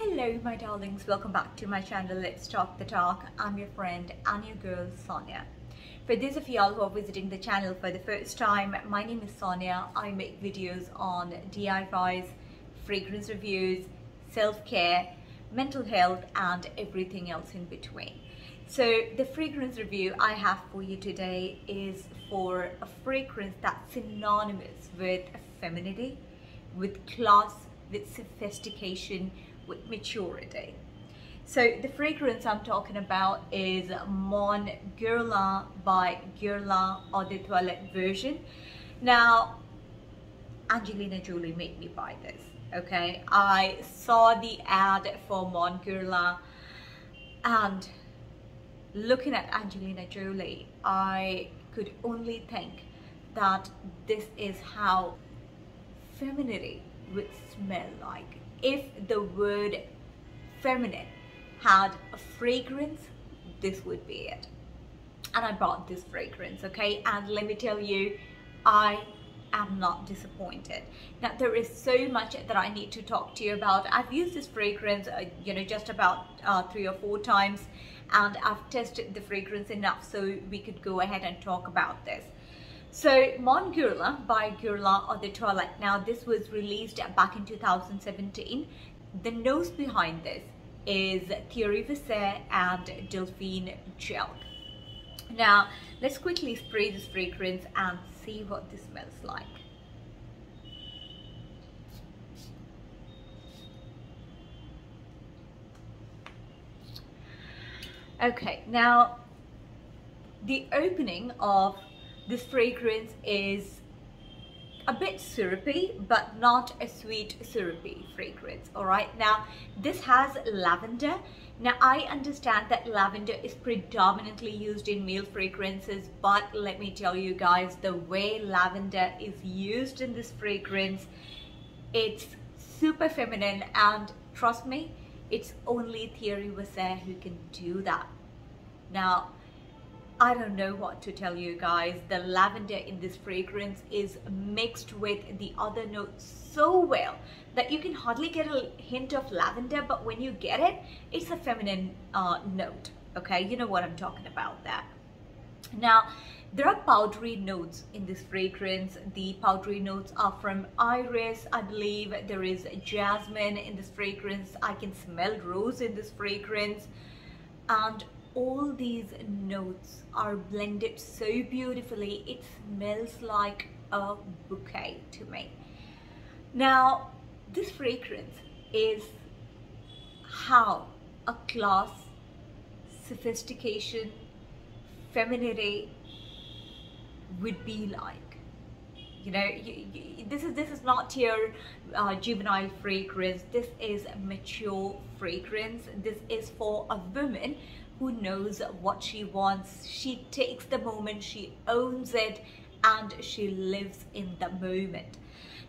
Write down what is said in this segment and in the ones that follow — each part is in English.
Hello my darlings, welcome back to my channel Let's Talk the Talk. I'm your friend and your girl Soniya. For those of y'all who are visiting the channel for the first time, my name is Soniya. I make videos on DIYs, fragrance reviews, self-care, mental health and everything else in between. So the fragrance review I have for you today is for a fragrance that's synonymous with femininity, with class, with sophistication, with maturity. So the fragrance I'm talking about is Mon Guerlain by Guerlain Eau de Toilette version. Now, Angelina Jolie made me buy this, okay? I saw the ad for Mon Guerlain and looking at Angelina Jolie, I could only think that this is how femininity would smell like if the word feminine had a fragrance, this would be it. And I bought this fragrance, okay? And let me tell you, I am not disappointed. Now, there is so much that I need to talk to you about. I've used this fragrance, uh, you know, just about uh, three or four times, and I've tested the fragrance enough so we could go ahead and talk about this. So Mon Guerlain by de Toilette. Now this was released back in 2017. The nose behind this is Thierry Wasser and Delphine Jelk. Now let's quickly spray this fragrance and see what this smells like. Okay, now the opening of this fragrance is a bit syrupy but not a sweet syrupy fragrance. All right now this has lavender. Now I understand that lavender is predominantly used in male fragrances but let me tell you guys the way lavender is used in this fragrance it's super feminine and trust me it's only Thierry Wasser who can do that. Now I don't know what to tell you guys. The lavender in this fragrance is mixed with the other notes so well that you can hardly get a hint of lavender, but when you get it, it's a feminine uh, note. Okay, you know what I'm talking about there. Now, there are powdery notes in this fragrance. The powdery notes are from iris, I believe. There is jasmine in this fragrance. I can smell rose in this fragrance. And all these notes are blended so beautifully it smells like a bouquet to me. Now this fragrance is how a class sophistication femininity would be like. You know you, you, this is this is not your uh, juvenile fragrance. This is mature fragrance. This is for a woman who knows what she wants. She takes the moment, she owns it, and she lives in the moment.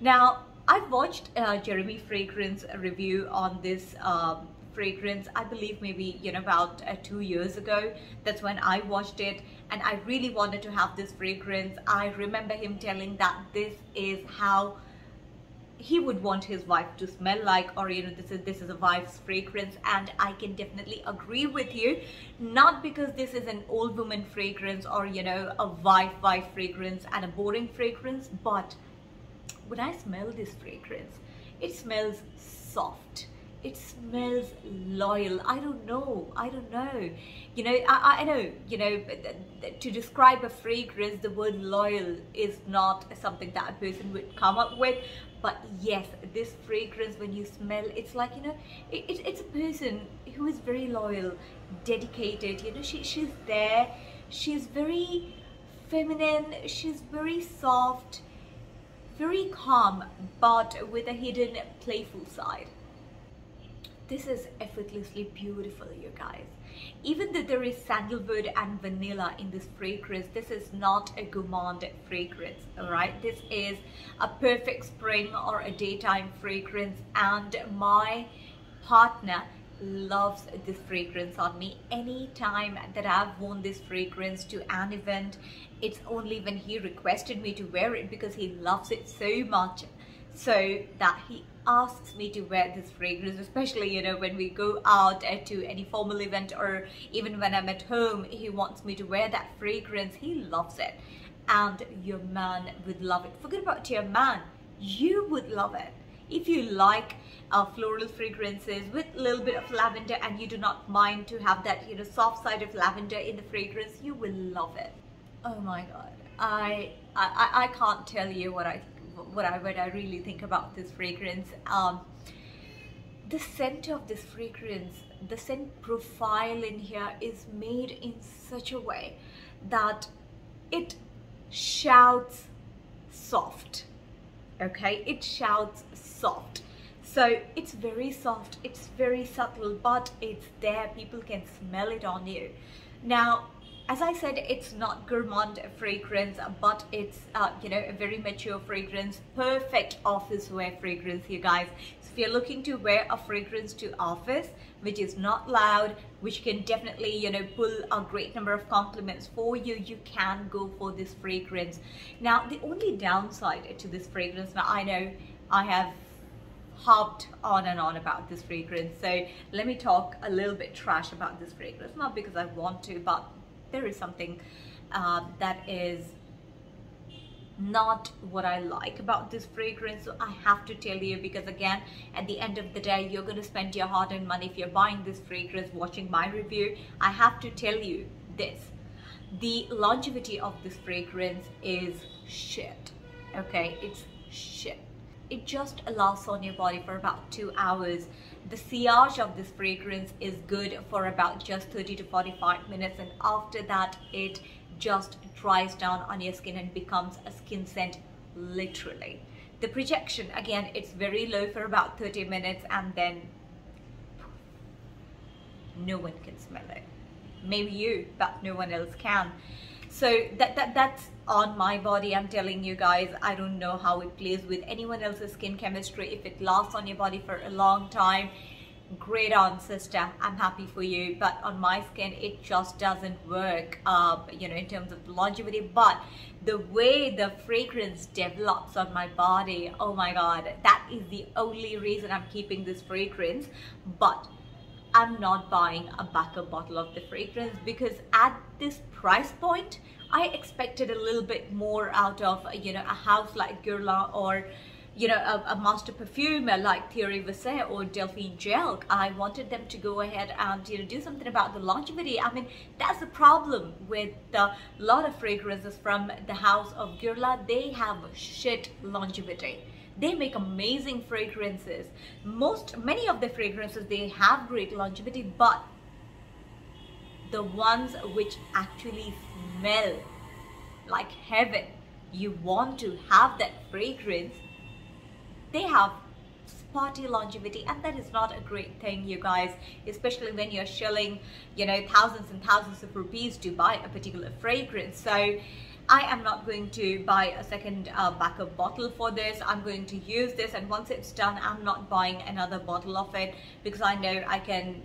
Now, I've watched uh, Jeremy Fragrance review on this um, fragrance, I believe maybe, you know, about uh, two years ago. That's when I watched it and I really wanted to have this fragrance. I remember him telling that this is how he would want his wife to smell like or you know this is this is a wife's fragrance and i can definitely agree with you. Not because this is an old woman fragrance or you know a wife wife fragrance and a boring fragrance but when i smell this fragrance it smells soft it smells loyal. I don't know. I don't know. You know i, I know you know to describe a fragrance the word loyal is not something that a person would come up with. But yes this fragrance when you smell it's like you know it, it, it's a person who is very loyal dedicated. You know she, she's there. She's very feminine. She's very soft very calm but with a hidden playful side this is effortlessly beautiful you guys. Even though there is sandalwood and vanilla in this fragrance this is not a gourmand fragrance all right this is a perfect spring or a daytime fragrance and my partner loves this fragrance on me. Anytime that I've worn this fragrance to an event it's only when he requested me to wear it because he loves it so much so that he asks me to wear this fragrance especially you know when we go out to any formal event or even when i'm at home he wants me to wear that fragrance. He loves it. And your man would love it. Forget about your man. You would love it. If you like uh, floral fragrances with a little bit of lavender and you do not mind to have that you know soft side of lavender in the fragrance you will love it. Oh my god. I I, I can't tell you what I what I what I really think about this fragrance. Um, the scent of this fragrance, the scent profile in here is made in such a way that it shouts soft. Okay, it shouts soft. So it's very soft, it's very subtle, but it's there. People can smell it on you. Now, as I said, it's not gourmand fragrance, but it's, uh, you know, a very mature fragrance, perfect office wear fragrance, you guys. So if you're looking to wear a fragrance to office, which is not loud, which can definitely, you know, pull a great number of compliments for you, you can go for this fragrance. Now, the only downside to this fragrance, now I know I have harped on and on about this fragrance. So let me talk a little bit trash about this fragrance, not because I want to, but there is something uh, that is not what I like about this fragrance. So I have to tell you because again at the end of the day you're going to spend your hard-earned money if you're buying this fragrance watching my review. I have to tell you this. The longevity of this fragrance is shit okay? It's shit. It just lasts on your body for about two hours the sillage of this fragrance is good for about just 30 to 45 minutes and after that it just dries down on your skin and becomes a skin scent literally. The projection again it's very low for about 30 minutes and then no one can smell it. Maybe you but no one else can. So that, that that's on my body i'm telling you guys. I don't know how it plays with anyone else's skin chemistry. If it lasts on your body for a long time great on sister. I'm happy for you. But on my skin it just doesn't work uh, you know in terms of longevity. But the way the fragrance develops on my body oh my god that is the only reason i'm keeping this fragrance. But i'm not buying a backup bottle of the fragrance because at this price point I expected a little bit more out of, you know, a house like Guerlain or, you know, a, a master perfumer like Thierry Versailles or Delphine Jelk. I wanted them to go ahead and, you know, do something about the longevity. I mean, that's the problem with a lot of fragrances from the house of Guerlain. They have shit longevity they make amazing fragrances. Most many of the fragrances they have great longevity but the ones which actually smell like heaven you want to have that fragrance they have spotty longevity and that is not a great thing you guys especially when you're shelling you know thousands and thousands of rupees to buy a particular fragrance. So I am not going to buy a second uh, backup bottle for this. I'm going to use this and once it's done, I'm not buying another bottle of it because I know I can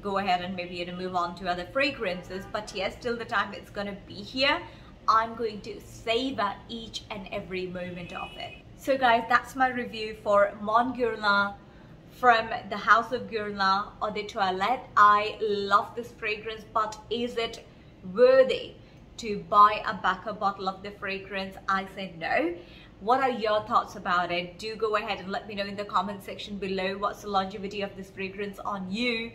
go ahead and maybe you know move on to other fragrances. But yes till the time it's going to be here I'm going to savor each and every moment of it. So guys that's my review for Mon Guerlain from the House of Guerlain Eau de Toilette. I love this fragrance but is it worthy to buy a backup bottle of the fragrance? I said no. What are your thoughts about it? Do go ahead and let me know in the comment section below what's the longevity of this fragrance on you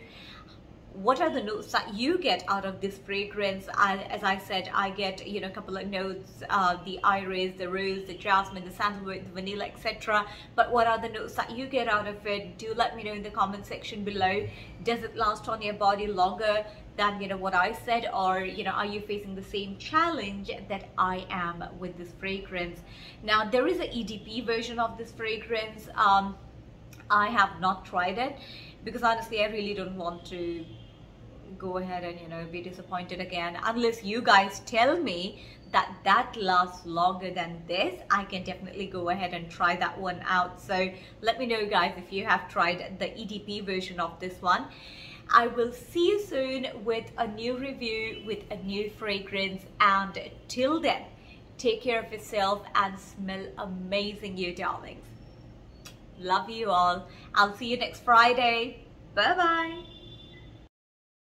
what are the notes that you get out of this fragrance? I, as i said i get you know a couple of notes uh, the iris the rose the jasmine the sandalwood the vanilla etc but what are the notes that you get out of it? Do let me know in the comment section below. Does it last on your body longer than you know what i said? Or you know are you facing the same challenge that i am with this fragrance? Now there is a edp version of this fragrance. Um, i have not tried it because honestly i really don't want to go ahead and you know be disappointed again unless you guys tell me that that lasts longer than this i can definitely go ahead and try that one out so let me know guys if you have tried the edp version of this one i will see you soon with a new review with a new fragrance and till then take care of yourself and smell amazing you darlings Love you all. I'll see you next Friday. Bye bye.